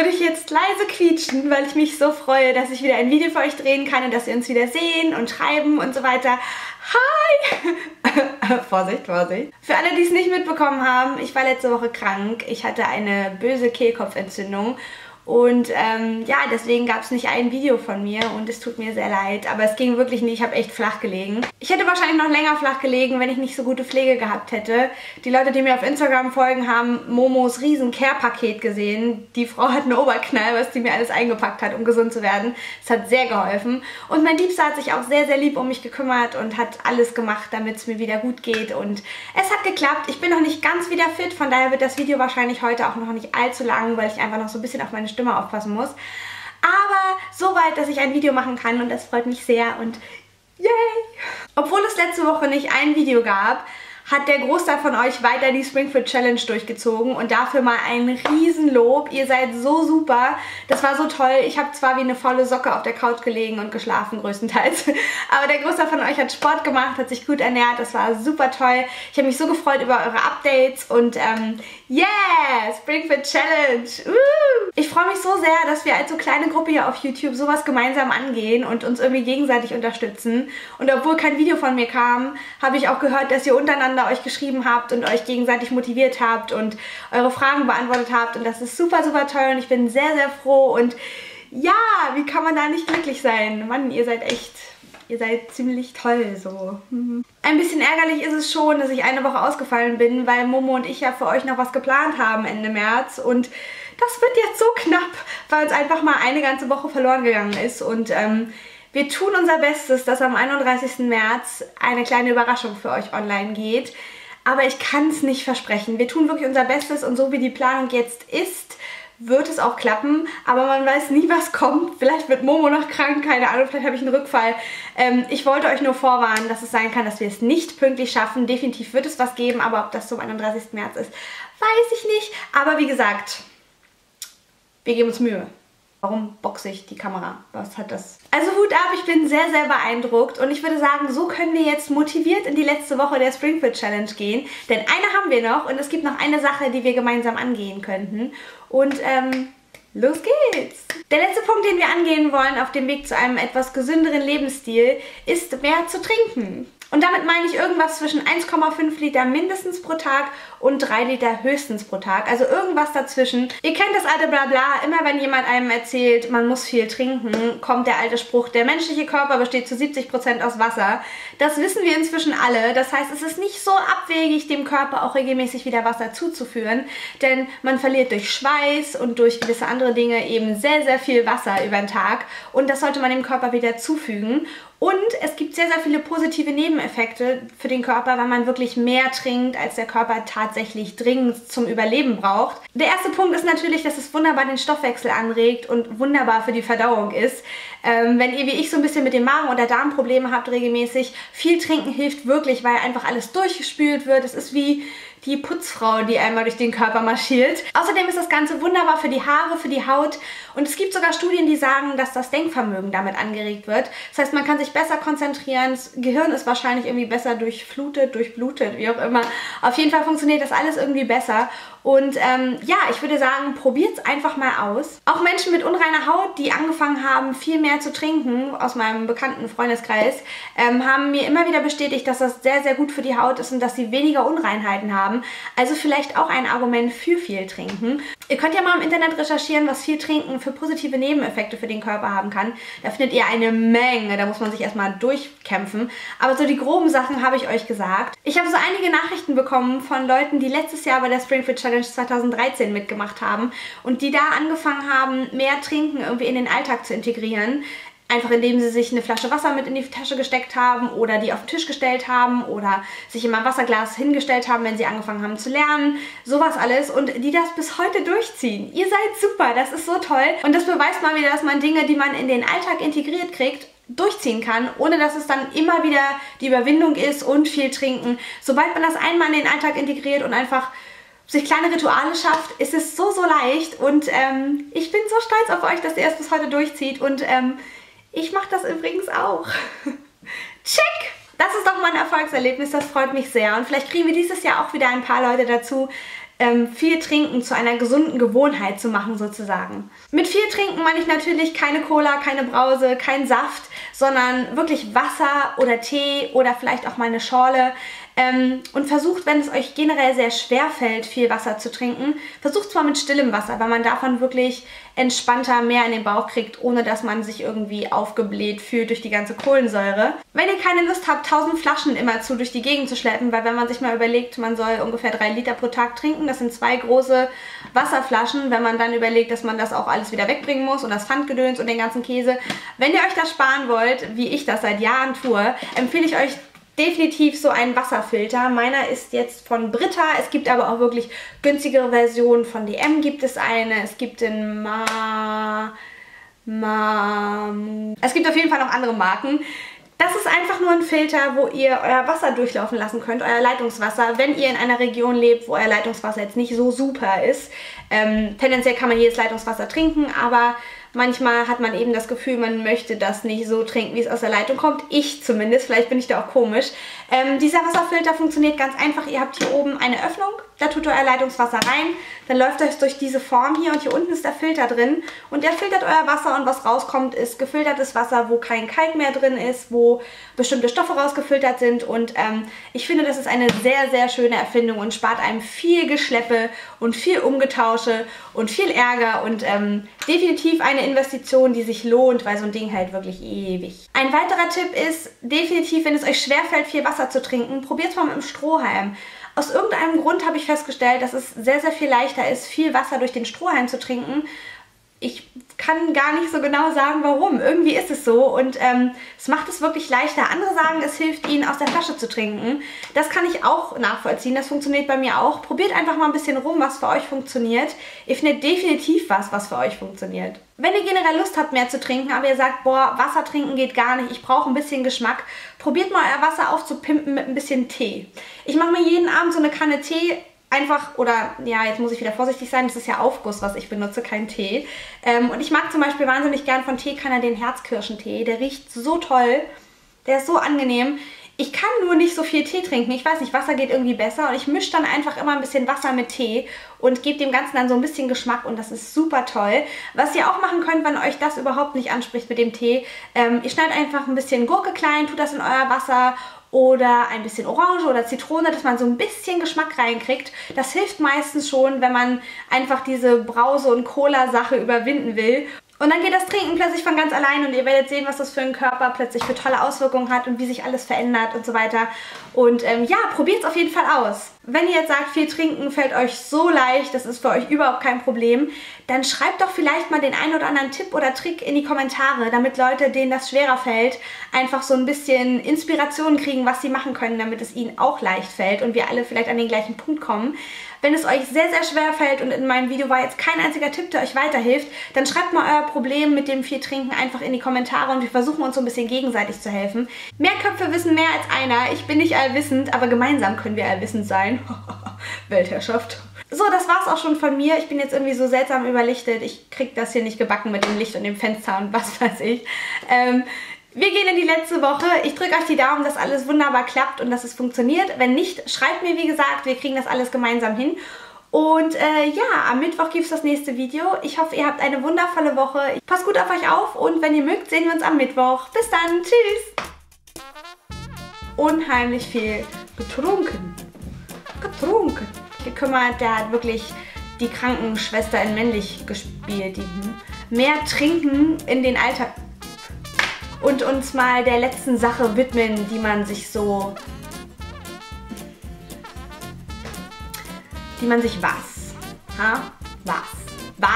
würde ich jetzt leise quietschen, weil ich mich so freue, dass ich wieder ein Video für euch drehen kann und dass wir uns wieder sehen und schreiben und so weiter. Hi! Vorsicht, Vorsicht. Für alle, die es nicht mitbekommen haben, ich war letzte Woche krank. Ich hatte eine böse Kehlkopfentzündung und ähm, ja, deswegen gab es nicht ein Video von mir und es tut mir sehr leid. Aber es ging wirklich nicht, ich habe echt flach gelegen. Ich hätte wahrscheinlich noch länger flach gelegen, wenn ich nicht so gute Pflege gehabt hätte. Die Leute, die mir auf Instagram folgen, haben Momos riesen Care-Paket gesehen. Die Frau hat einen Oberknall, was die mir alles eingepackt hat, um gesund zu werden. Es hat sehr geholfen. Und mein Liebster hat sich auch sehr, sehr lieb um mich gekümmert und hat alles gemacht, damit es mir wieder gut geht. Und es hat geklappt. Ich bin noch nicht ganz wieder fit, von daher wird das Video wahrscheinlich heute auch noch nicht allzu lang, weil ich einfach noch so ein bisschen auf meine Stimme aufpassen muss. Aber soweit, dass ich ein Video machen kann und das freut mich sehr und yay! Obwohl es letzte Woche nicht ein Video gab, hat der Großteil von euch weiter die Springfield Challenge durchgezogen und dafür mal ein Riesenlob. Ihr seid so super. Das war so toll. Ich habe zwar wie eine volle Socke auf der Couch gelegen und geschlafen größtenteils, aber der Großteil von euch hat Sport gemacht, hat sich gut ernährt. Das war super toll. Ich habe mich so gefreut über eure Updates und ähm, yeah, Springfield Challenge. Uh. Ich freue mich so sehr, dass wir als so kleine Gruppe hier auf YouTube sowas gemeinsam angehen und uns irgendwie gegenseitig unterstützen. Und obwohl kein Video von mir kam, habe ich auch gehört, dass ihr untereinander miteinander euch geschrieben habt und euch gegenseitig motiviert habt und eure Fragen beantwortet habt und das ist super, super toll und ich bin sehr, sehr froh und ja, wie kann man da nicht glücklich sein? Mann, ihr seid echt, ihr seid ziemlich toll so. Mhm. Ein bisschen ärgerlich ist es schon, dass ich eine Woche ausgefallen bin, weil Momo und ich ja für euch noch was geplant haben Ende März und das wird jetzt so knapp, weil uns einfach mal eine ganze Woche verloren gegangen ist und ähm, wir tun unser Bestes, dass am 31. März eine kleine Überraschung für euch online geht. Aber ich kann es nicht versprechen. Wir tun wirklich unser Bestes und so wie die Planung jetzt ist, wird es auch klappen, aber man weiß nie, was kommt. Vielleicht wird Momo noch krank, keine Ahnung, vielleicht habe ich einen Rückfall. Ähm, ich wollte euch nur vorwarnen, dass es sein kann, dass wir es nicht pünktlich schaffen. Definitiv wird es was geben, aber ob das zum 31. März ist, weiß ich nicht. Aber wie gesagt, wir geben uns Mühe. Warum boxe ich die Kamera? Was hat das? Also Hut ab, ich bin sehr, sehr beeindruckt und ich würde sagen, so können wir jetzt motiviert in die letzte Woche der Springfield Challenge gehen. Denn eine haben wir noch und es gibt noch eine Sache, die wir gemeinsam angehen könnten. Und ähm, los geht's! Der letzte Punkt, den wir angehen wollen auf dem Weg zu einem etwas gesünderen Lebensstil, ist mehr zu trinken. Und damit meine ich irgendwas zwischen 1,5 Liter mindestens pro Tag und 3 Liter höchstens pro Tag. Also irgendwas dazwischen. Ihr kennt das alte Blabla. Immer wenn jemand einem erzählt, man muss viel trinken, kommt der alte Spruch, der menschliche Körper besteht zu 70% aus Wasser. Das wissen wir inzwischen alle. Das heißt, es ist nicht so abwegig, dem Körper auch regelmäßig wieder Wasser zuzuführen. Denn man verliert durch Schweiß und durch gewisse andere Dinge eben sehr, sehr viel Wasser über den Tag. Und das sollte man dem Körper wieder zufügen. Und es gibt sehr, sehr viele positive Nebeneffekte für den Körper, weil man wirklich mehr trinkt, als der Körper tatsächlich dringend zum Überleben braucht. Der erste Punkt ist natürlich, dass es wunderbar den Stoffwechsel anregt und wunderbar für die Verdauung ist. Ähm, wenn ihr wie ich so ein bisschen mit dem Magen- oder Darmprobleme habt regelmäßig, viel trinken hilft wirklich, weil einfach alles durchgespült wird. Es ist wie die Putzfrau, die einmal durch den Körper marschiert. Außerdem ist das Ganze wunderbar für die Haare, für die Haut und es gibt sogar Studien, die sagen, dass das Denkvermögen damit angeregt wird. Das heißt, man kann sich besser konzentrieren, das Gehirn ist wahrscheinlich irgendwie besser durchflutet, durchblutet, wie auch immer. Auf jeden Fall funktioniert das alles irgendwie besser und ähm, ja, ich würde sagen, probiert es einfach mal aus. Auch Menschen mit unreiner Haut, die angefangen haben, viel mehr zu trinken, aus meinem bekannten Freundeskreis, ähm, haben mir immer wieder bestätigt, dass das sehr, sehr gut für die Haut ist und dass sie weniger Unreinheiten haben. Also vielleicht auch ein Argument für viel Trinken. Ihr könnt ja mal im Internet recherchieren, was viel Trinken für positive Nebeneffekte für den Körper haben kann. Da findet ihr eine Menge, da muss man sich erstmal durchkämpfen. Aber so die groben Sachen habe ich euch gesagt. Ich habe so einige Nachrichten bekommen von Leuten, die letztes Jahr bei der Springfield Challenge Challenge 2013 mitgemacht haben und die da angefangen haben, mehr Trinken irgendwie in den Alltag zu integrieren. Einfach indem sie sich eine Flasche Wasser mit in die Tasche gesteckt haben oder die auf den Tisch gestellt haben oder sich immer ein Wasserglas hingestellt haben, wenn sie angefangen haben zu lernen. Sowas alles und die das bis heute durchziehen. Ihr seid super, das ist so toll. Und das beweist mal wieder, dass man Dinge, die man in den Alltag integriert kriegt, durchziehen kann, ohne dass es dann immer wieder die Überwindung ist und viel trinken. Sobald man das einmal in den Alltag integriert und einfach sich kleine Rituale schafft, ist es so, so leicht. Und ähm, ich bin so stolz auf euch, dass ihr es bis heute durchzieht. Und ähm, ich mache das übrigens auch. Check! Das ist doch mal ein Erfolgserlebnis, das freut mich sehr. Und vielleicht kriegen wir dieses Jahr auch wieder ein paar Leute dazu, ähm, viel Trinken zu einer gesunden Gewohnheit zu machen sozusagen. Mit viel Trinken meine ich natürlich keine Cola, keine Brause, kein Saft, sondern wirklich Wasser oder Tee oder vielleicht auch mal eine Schorle. Ähm, und versucht, wenn es euch generell sehr schwer fällt, viel Wasser zu trinken, versucht mal mit stillem Wasser, weil man davon wirklich entspannter mehr in den Bauch kriegt, ohne dass man sich irgendwie aufgebläht fühlt durch die ganze Kohlensäure. Wenn ihr keine Lust habt, 1000 Flaschen immer zu durch die Gegend zu schleppen, weil wenn man sich mal überlegt, man soll ungefähr 3 Liter pro Tag trinken, das sind zwei große Wasserflaschen, wenn man dann überlegt, dass man das auch alles wieder wegbringen muss und das Pfandgedöns und den ganzen Käse. Wenn ihr euch das sparen wollt, wie ich das seit Jahren tue, empfehle ich euch definitiv so ein Wasserfilter. Meiner ist jetzt von Britta. Es gibt aber auch wirklich günstigere Versionen. Von DM gibt es eine. Es gibt den Ma... Ma... Es gibt auf jeden Fall noch andere Marken. Das ist einfach nur ein Filter, wo ihr euer Wasser durchlaufen lassen könnt, euer Leitungswasser, wenn ihr in einer Region lebt, wo euer Leitungswasser jetzt nicht so super ist. Ähm, tendenziell kann man jedes Leitungswasser trinken, aber Manchmal hat man eben das Gefühl, man möchte das nicht so trinken, wie es aus der Leitung kommt. Ich zumindest, vielleicht bin ich da auch komisch. Ähm, dieser Wasserfilter funktioniert ganz einfach. Ihr habt hier oben eine Öffnung, da tut euer Leitungswasser rein, dann läuft das durch diese Form hier und hier unten ist der Filter drin und der filtert euer Wasser und was rauskommt ist gefiltertes Wasser, wo kein Kalk mehr drin ist, wo bestimmte Stoffe rausgefiltert sind und ähm, ich finde, das ist eine sehr, sehr schöne Erfindung und spart einem viel Geschleppe und viel Umgetausche und viel Ärger und ähm, definitiv eine Investition, die sich lohnt, weil so ein Ding halt wirklich ewig. Ein weiterer Tipp ist definitiv, wenn es euch schwerfällt, viel Wasser zu trinken, probiert es mal mit dem Strohhalm. Aus irgendeinem Grund habe ich festgestellt, dass es sehr, sehr viel leichter ist, viel Wasser durch den Strohhalm zu trinken. Ich kann gar nicht so genau sagen, warum. Irgendwie ist es so und ähm, es macht es wirklich leichter. Andere sagen, es hilft ihnen, aus der Flasche zu trinken. Das kann ich auch nachvollziehen. Das funktioniert bei mir auch. Probiert einfach mal ein bisschen rum, was für euch funktioniert. Ihr findet definitiv was, was für euch funktioniert. Wenn ihr generell Lust habt, mehr zu trinken, aber ihr sagt, boah, Wasser trinken geht gar nicht, ich brauche ein bisschen Geschmack, probiert mal euer Wasser aufzupimpen mit ein bisschen Tee. Ich mache mir jeden Abend so eine Kanne Tee einfach, oder ja, jetzt muss ich wieder vorsichtig sein, das ist ja Aufguss, was ich benutze, kein Tee. Ähm, und ich mag zum Beispiel wahnsinnig gern von Teekanner den Herzkirschentee. Der riecht so toll, der ist so angenehm. Ich kann nur nicht so viel Tee trinken. Ich weiß nicht, Wasser geht irgendwie besser und ich mische dann einfach immer ein bisschen Wasser mit Tee und gebe dem Ganzen dann so ein bisschen Geschmack und das ist super toll. Was ihr auch machen könnt, wenn euch das überhaupt nicht anspricht mit dem Tee, ähm, ihr schneidet einfach ein bisschen Gurke klein, tut das in euer Wasser oder ein bisschen Orange oder Zitrone, dass man so ein bisschen Geschmack reinkriegt. Das hilft meistens schon, wenn man einfach diese Brause- und Cola-Sache überwinden will. Und dann geht das Trinken plötzlich von ganz allein und ihr werdet sehen, was das für einen Körper plötzlich für tolle Auswirkungen hat und wie sich alles verändert und so weiter. Und ähm, ja, probiert es auf jeden Fall aus. Wenn ihr jetzt sagt, viel trinken fällt euch so leicht, das ist für euch überhaupt kein Problem, dann schreibt doch vielleicht mal den einen oder anderen Tipp oder Trick in die Kommentare, damit Leute, denen das schwerer fällt, einfach so ein bisschen Inspiration kriegen, was sie machen können, damit es ihnen auch leicht fällt und wir alle vielleicht an den gleichen Punkt kommen. Wenn es euch sehr, sehr schwer fällt und in meinem Video war jetzt kein einziger Tipp, der euch weiterhilft, dann schreibt mal euer Problem mit dem viel Trinken einfach in die Kommentare und wir versuchen uns so ein bisschen gegenseitig zu helfen. Mehr Köpfe wissen mehr als einer. Ich bin nicht allwissend, aber gemeinsam können wir allwissend sein. Weltherrschaft. So, das war's auch schon von mir. Ich bin jetzt irgendwie so seltsam überlichtet. Ich krieg das hier nicht gebacken mit dem Licht und dem Fenster und was weiß ich. Ähm, wir gehen in die letzte Woche. Ich drücke euch die Daumen, dass alles wunderbar klappt und dass es funktioniert. Wenn nicht, schreibt mir, wie gesagt, wir kriegen das alles gemeinsam hin. Und äh, ja, am Mittwoch gibt es das nächste Video. Ich hoffe, ihr habt eine wundervolle Woche. Passt gut auf euch auf und wenn ihr mögt, sehen wir uns am Mittwoch. Bis dann, tschüss! Unheimlich viel getrunken. Getrunken. Gekümmert, der hat wirklich die Krankenschwester in männlich gespielt. Die mehr trinken in den Alltag und uns mal der letzten Sache widmen, die man sich so... Die man sich was? Ha? Was? Was?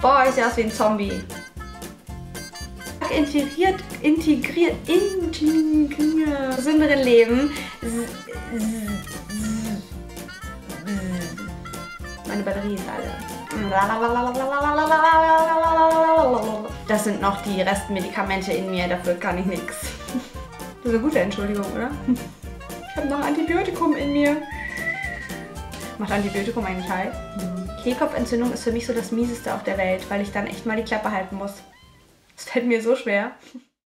Boah, ich sehe aus wie ein Zombie. Integriert, integriert, integriert, gesünderen Leben. Meine Batterie ist alle. Das sind noch die Restmedikamente in mir, dafür kann ich nichts. Das ist eine gute Entschuldigung, oder? Ich habe noch Antibiotikum in mir. Macht Antibiotikum eigentlich halt? Kehlkopfentzündung ist für mich so das Mieseste auf der Welt, weil ich dann echt mal die Klappe halten muss. Es fällt mir so schwer.